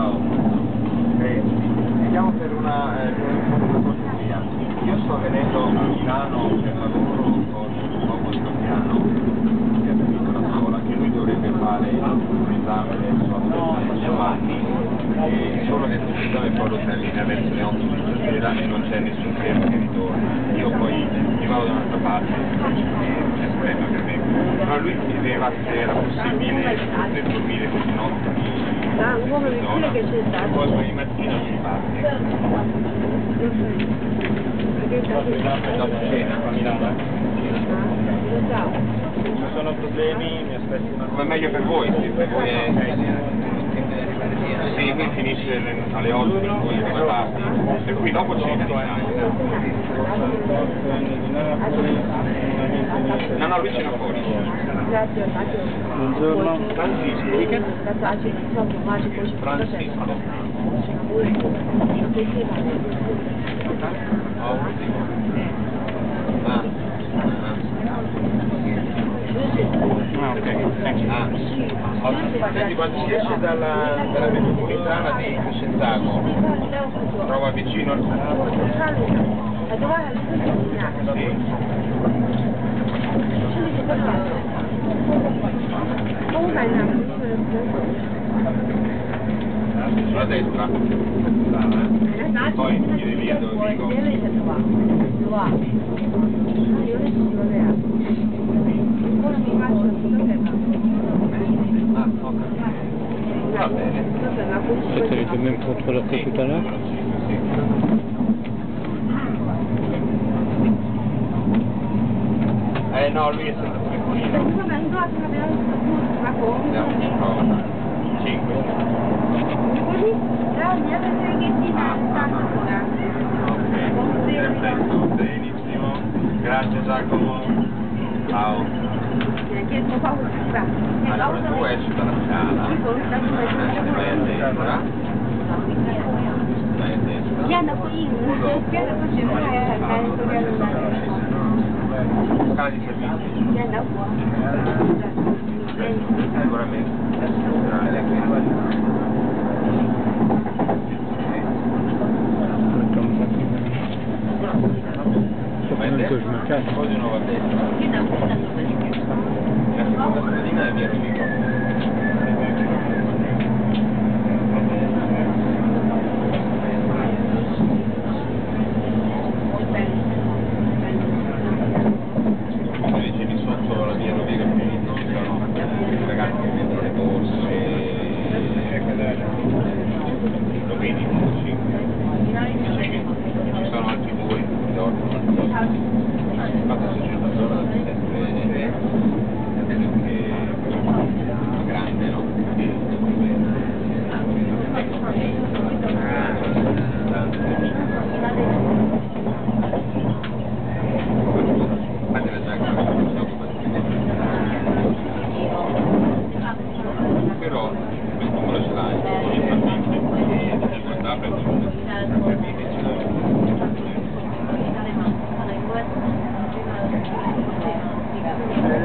Ciao. Eh, andiamo per una, eh. Io sto venendo a Milano per lavoro con un uomo italiano che ha finito la scuola, che lui dovrebbe fare l'esame del suo avvocato Giovanni e solo che l'esame poi lo termina verso le 8 di sera e non c'è nessun tempo che ritorna. Io poi mi vado da un'altra parte e c'è problema che vengo. Però lui chiedeva se era possibile poter dormire così notte Ah, un uomo di zona, che c'è stato. poi mattina si parte. Perché è stato Dopo cena. a Milano. Lo sa. Se ci sono problemi mi aspetti una Come è meglio per voi, per voi è... Sì, qui finisce le- alle 8, per cui arriva tardi. Per cui dopo di No, no, lui cena fuori. Buongiorno. Francisco. Francisco. Ah. Ok. Ah. Ah. Senti, quando si esce dalla, dalla metropolitana di Crescentago, trova vicino al... Sì. Sulla destra. Poi viene lì dove dico. Ah, ok. Va bene. Avec le même contrôleur que tout à l'heure Eh no, lui è sempre telefonino. Andiamo di prova. 5. Ok, perfetto, benissimo. Grazie Giacomo. Ciao. Allora tu esci dalla scala, vai a destra, vai chiedere un po' così, ma la prego esce dalla sala piano poi piano poi c'è una locale di Ajá.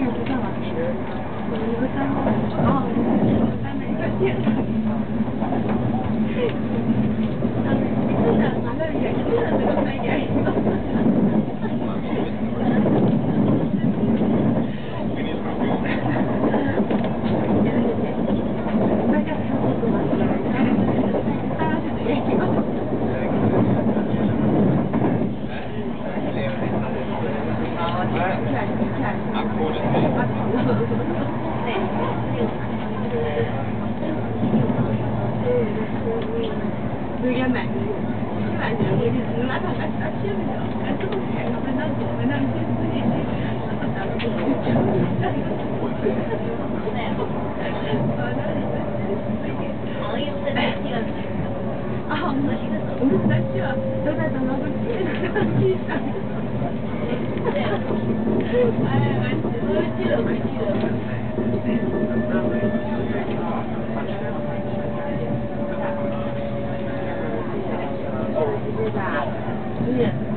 现在是这样吧，有一个三，然后还有一个四，三一个。留言买，一百钱回，不？我，记得，记得。That.